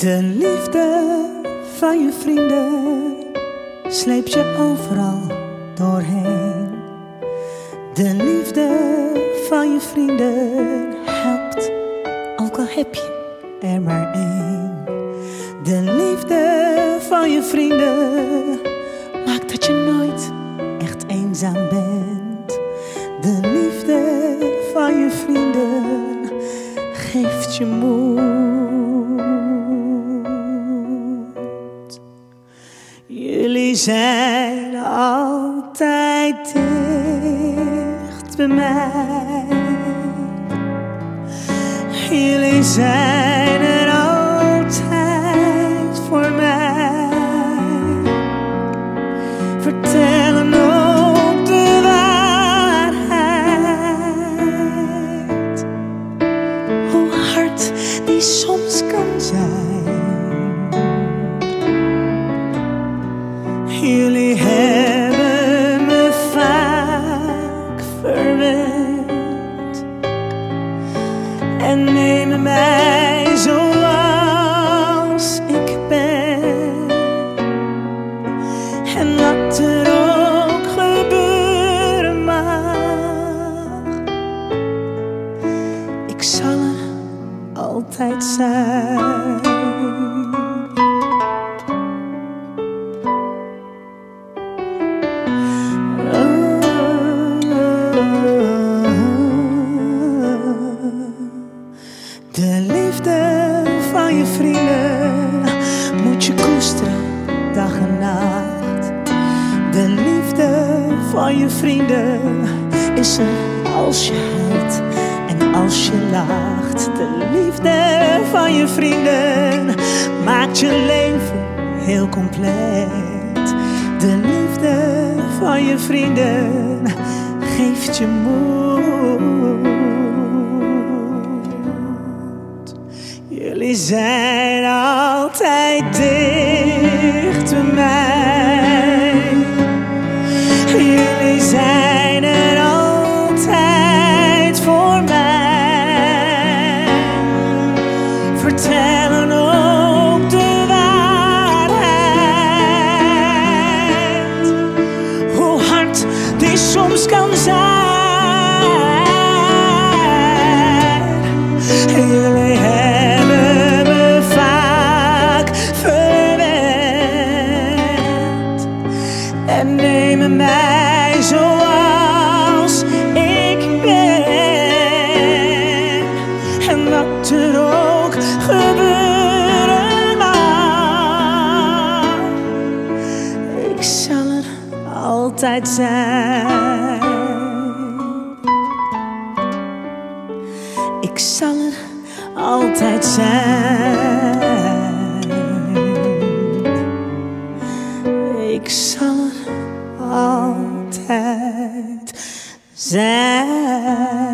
De liefde van je vrienden sleept je overal doorheen. De liefde van je vrienden helpt, ook al heb je er maar één. De liefde van je vrienden maakt dat je nooit echt eenzaam bent. De liefde van je vrienden geeft je moed. Jullie zijn altijd dicht bij mij. Jullie zijn er altijd voor mij. Vertellen ook de waarheid. Hoe hard die soms kan zijn. Nemen mij zoals ik ben. En wat er ook gebeuren mag, ik zal altijd zijn. De liefde van je vrienden moet je koesteren dag en nacht. De liefde van je vrienden is er als je huilt en als je lacht. De liefde van je vrienden maakt je leven heel compleet. De liefde van je vrienden geeft je moed. Jullie zijn altijd dicht bij mij. Jullie zijn er altijd voor mij. Vertellen ook de waarheid. Hoe hard die soms kan zijn. Nemen mij zoals ik ben. En wat er ook gebeuren ik zal er altijd zijn. Ik zal er altijd zijn. Sad.